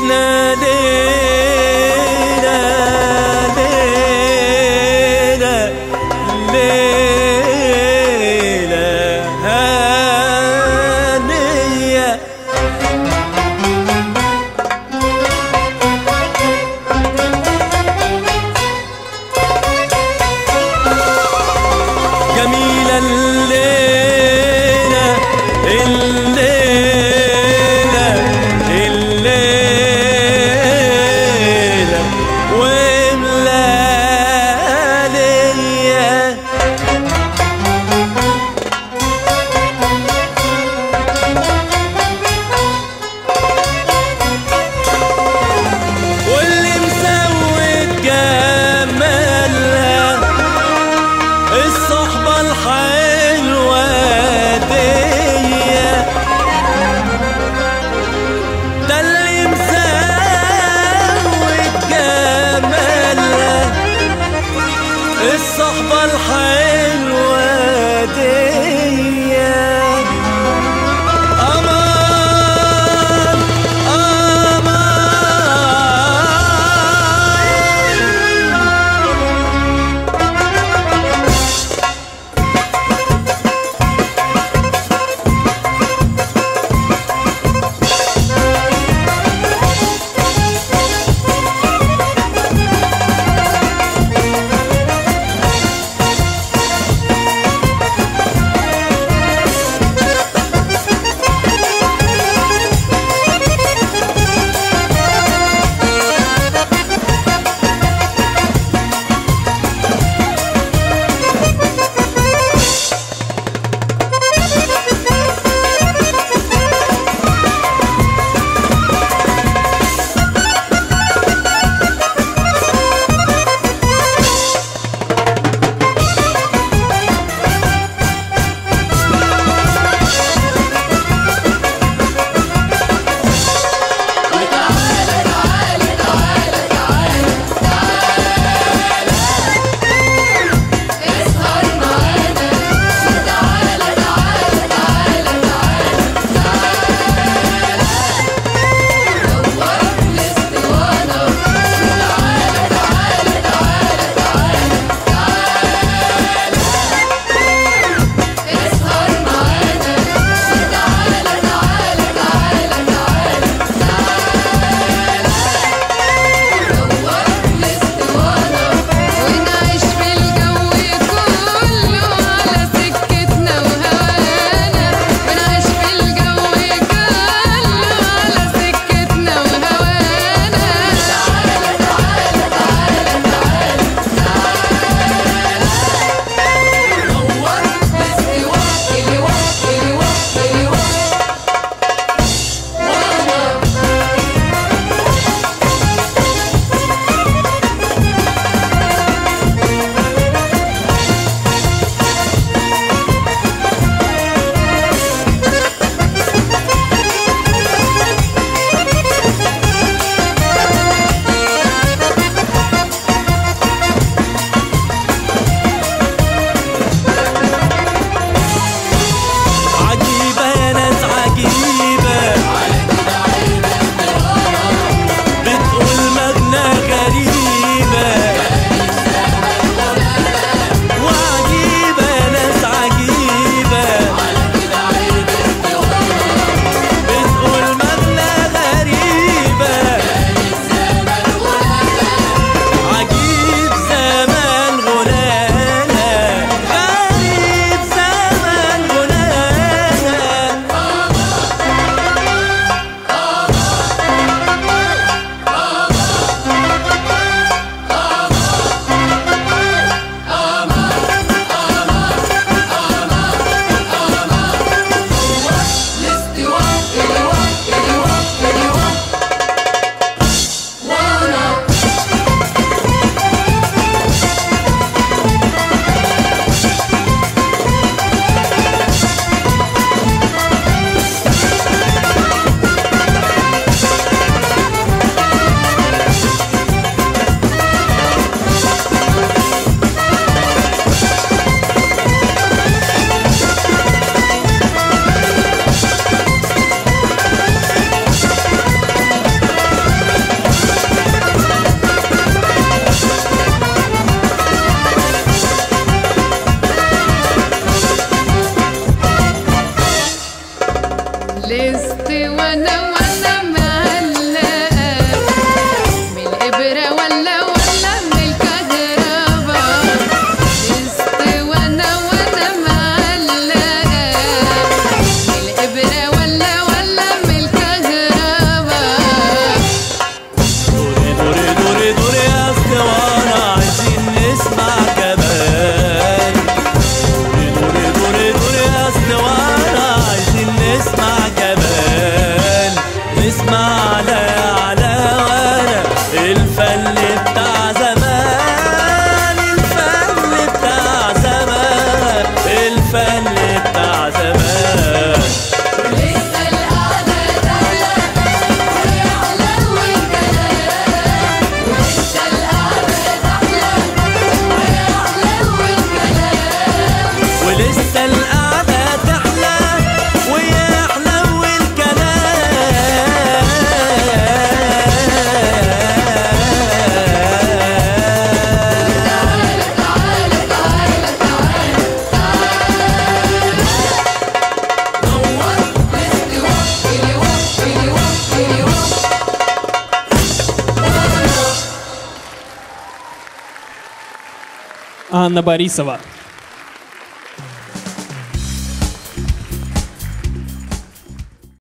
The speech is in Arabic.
ليلة الصحبة الحياة. know Анна Борисова.